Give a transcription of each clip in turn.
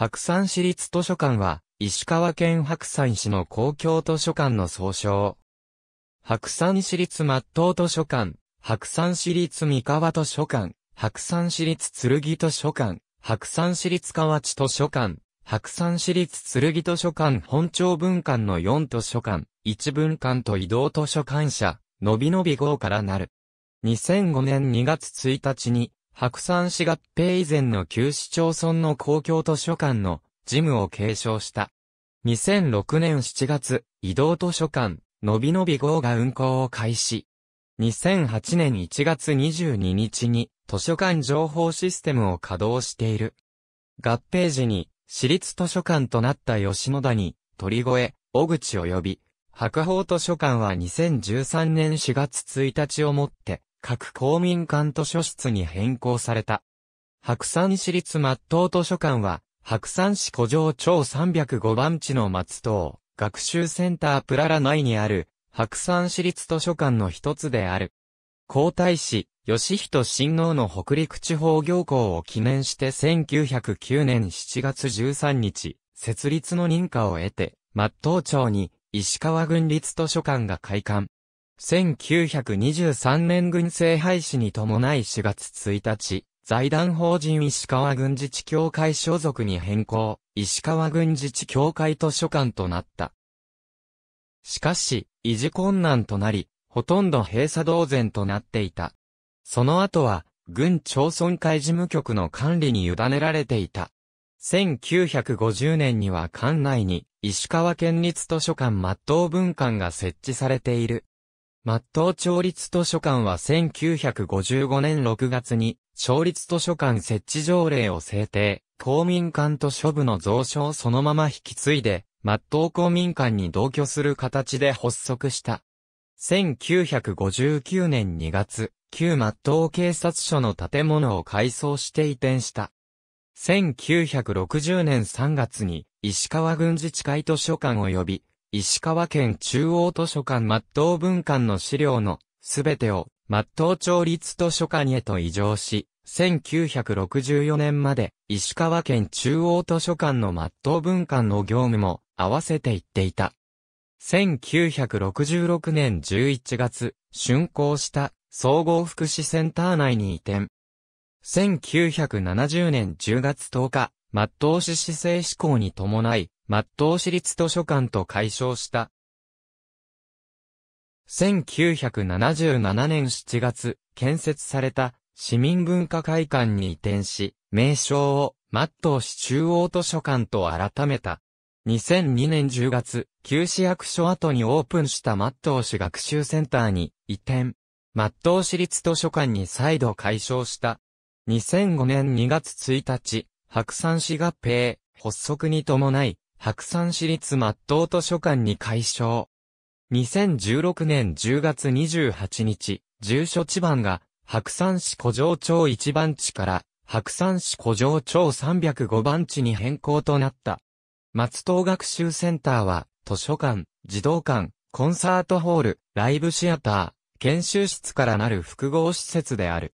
白山市立図書館は、石川県白山市の公共図書館の総称。白山市立松東図書館、白山市立三河図書館、白山市立剣図書館、白山市立河内図書館、白山市立剣図書館本庁文館の4図書館、1文館と移動図書館社、のびのび号からなる。2005年2月1日に、白山市合併以前の旧市町村の公共図書館の事務を継承した。2006年7月、移動図書館、のびのび号が運行を開始。2008年1月22日に図書館情報システムを稼働している。合併時に私立図書館となった吉野田に鳥越、小口及び白宝図書館は2013年4月1日をもって各公民館図書室に変更された。白山市立松東図書館は白山市古城町305番地の松東学習センタープララ内にある白山市立図書館の一つである。皇太子、義人親王の北陸地方行幸を記念して1909年7月13日、設立の認可を得て、松東町に石川郡立図書館が開館。1923年軍政廃止に伴い4月1日、財団法人石川郡自治協会所属に変更、石川郡自治協会図書館となった。しかし、維持困難となり、ほとんど閉鎖同然となっていた。その後は、軍町村会事務局の管理に委ねられていた。1950年には館内に、石川県立図書館末東文館が設置されている。末東町立図書館は1955年6月に、町立図書館設置条例を制定、公民館図書部の増床そのまま引き継いで、末東公民館に同居する形で発足した。1959年2月、旧末東警察署の建物を改装して移転した。1960年3月に、石川郡自治会図書館及び、石川県中央図書館末東文館の資料のすべてを末東町立図書館へと移譲し、1964年まで石川県中央図書館の末東文館の業務も合わせていっていた。1966年11月、竣工した総合福祉センター内に移転。1970年10月10日、末東市市政施行に伴い、末東市立図書館と解消した。1977年7月、建設された市民文化会館に移転し、名称を末東市中央図書館と改めた。2002年10月、旧市役所後にオープンしたマットー市学習センターに移転。マットー市立図書館に再度解消した。2005年2月1日、白山市合併、発足に伴い、白山市立マットー図書館に解消。2016年10月28日、住所地番が、白山市古城町1番地から、白山市古城町305番地に変更となった。松東学習センターは、図書館、児童館、コンサートホール、ライブシアター、研修室からなる複合施設である。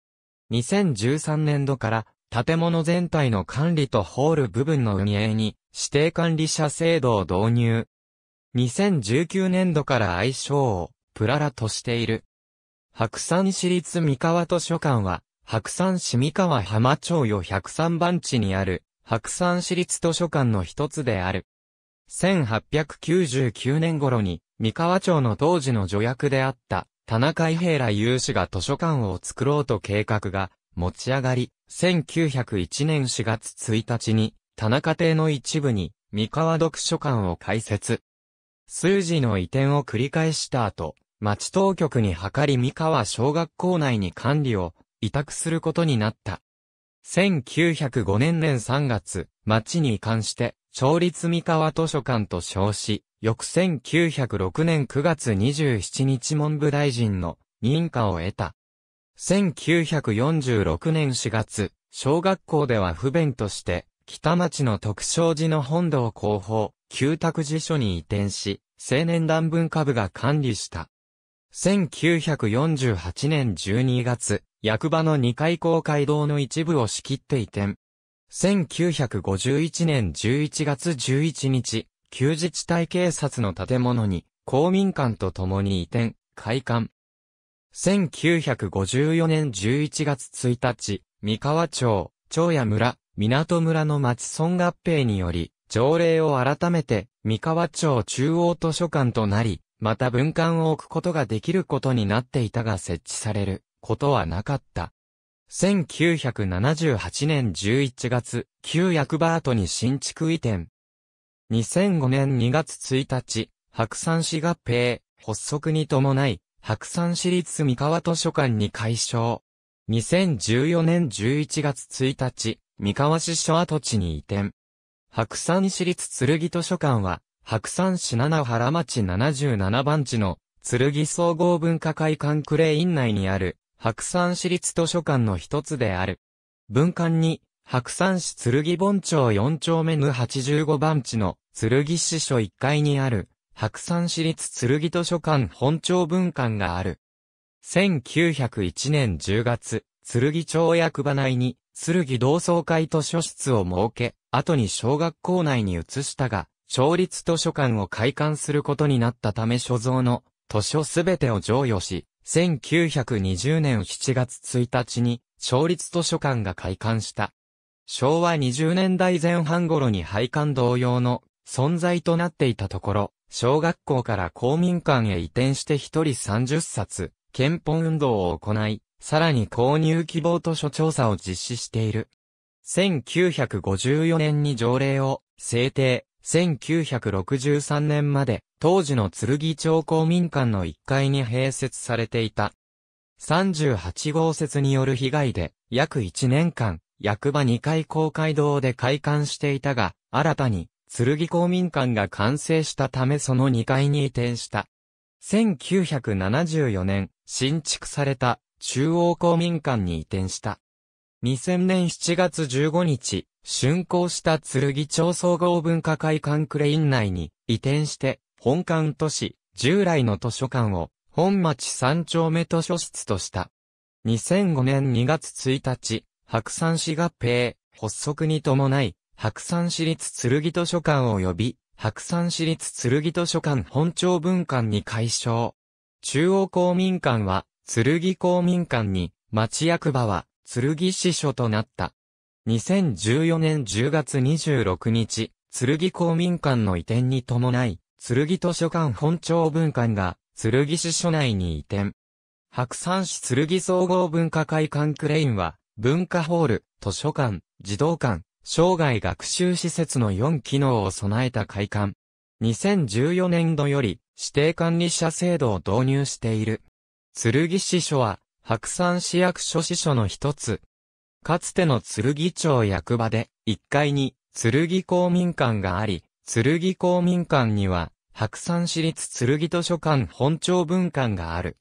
2013年度から建物全体の管理とホール部分の運営に指定管理者制度を導入。2019年度から愛称をプララとしている。白山市立三河図書館は白山市三河浜町予103番地にある白山市立図書館の一つである。1899年頃に、三河町の当時の助役であった、田中伊平ら有志が図書館を作ろうと計画が持ち上がり、1901年4月1日に、田中邸の一部に、三河読書館を開設。数字の移転を繰り返した後、町当局に諮り三河小学校内に管理を委託することになった。1905年年3月、町に関して、町立三河図書館と称し、翌1906年9月27日文部大臣の認可を得た。1946年4月、小学校では不便として、北町の特商寺の本堂広報、旧託辞書に移転し、青年団文化部が管理した。1948年12月、役場の二階公会堂の一部を仕切って移転。1951年11月11日、旧自治体警察の建物に公民館と共に移転、開館。1954年11月1日、三河町、町屋村、港村の町村合併により、条例を改めて、三河町中央図書館となり、また文館を置くことができることになっていたが設置されることはなかった。1978年11月、旧役場跡に新築移転。2005年2月1日、白山市合併、発足に伴い、白山市立三河図書館に改称。2014年11月1日、三河市所跡地に移転。白山市立剣図書館は、白山市七原町77番地の剣総合文化会館クレイン内にある白山市立図書館の一つである。文館に白山市剣本町4丁目ぬ85番地の剣支所1階にある白山市立剣図書館本町文館がある。1901年10月、剣町役場内に、剣同窓会図書室を設け、後に小学校内に移したが、町立図書館を開館することになったため所蔵の図書すべてを譲与し、1920年7月1日に、町立図書館が開館した。昭和20年代前半頃に廃館同様の存在となっていたところ、小学校から公民館へ移転して一人30冊、憲法運動を行い、さらに購入希望図書調査を実施している。1954年に条例を制定、1963年まで当時の剣町公民館の1階に併設されていた。38号説による被害で約1年間役場2階公会堂で開館していたが、新たに剣公民館が完成したためその2階に移転した。1974年、新築された中央公民館に移転した。2000年7月15日、竣工した剣町総合文化会館クレイン内に移転して本館都市、従来の図書館を本町三丁目図書室とした。2005年2月1日、白山市合併、発足に伴い、白山市立剣図書館及び、白山市立剣図書館本町文館に改称。中央公民館は、剣公民館に、町役場は、剣支所となった。2014年10月26日、剣公民館の移転に伴い、剣図書館本町文館が、剣支所内に移転。白山市剣総合文化会館クレインは、文化ホール、図書館、児童館、生涯学習施設の4機能を備えた会館。2014年度より指定管理者制度を導入している。剣支所は白山市役所支所の一つ。かつての剣町役場で1階に剣公民館があり、剣公民館には白山市立剣図書館本町文館がある。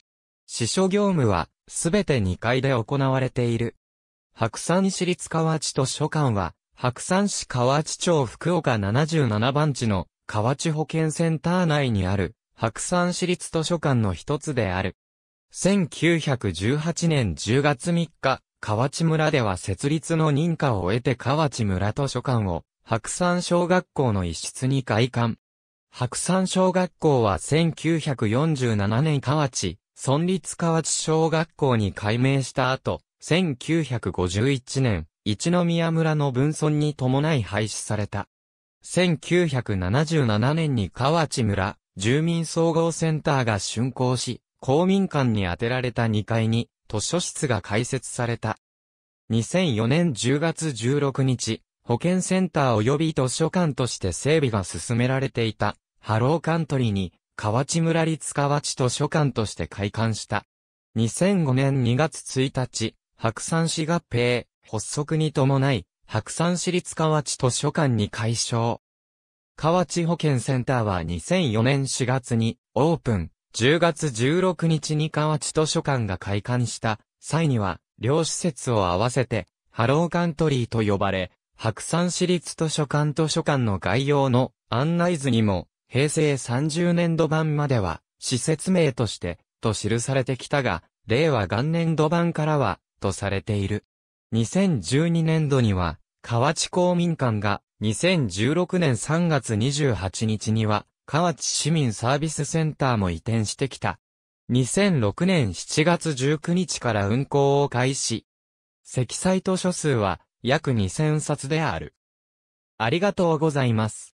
支所業務はすべて2階で行われている。白山市立河内図書館は白山市河内町福岡77番地の河内保健センター内にある白山市立図書館の一つである。1918年10月3日、河内村では設立の認可を得て河内村図書館を白山小学校の一室に開館。白山小学校は1947年河内、村立河内小学校に改名した後、1951年、一宮村の分村に伴い廃止された。1977年に河内村住民総合センターが竣工し、公民館に当てられた2階に図書室が開設された。2004年10月16日、保健センター及び図書館として整備が進められていた、ハローカントリーに、河内村立河内図書館として開館した。2005年2月1日、白山市合併、発足に伴い、白山市立河内図書館に改称。河内保健センターは2004年4月にオープン、10月16日に河内図書館が開館した際には、両施設を合わせて、ハローカントリーと呼ばれ、白山市立図書館図書館の概要の案内図にも、平成30年度版までは、施設名として、と記されてきたが、令和元年度版からは、とされている。2012年度には、河内公民館が2016年3月28日には河内市民サービスセンターも移転してきた。2006年7月19日から運行を開始。積載図書数は約2000冊である。ありがとうございます。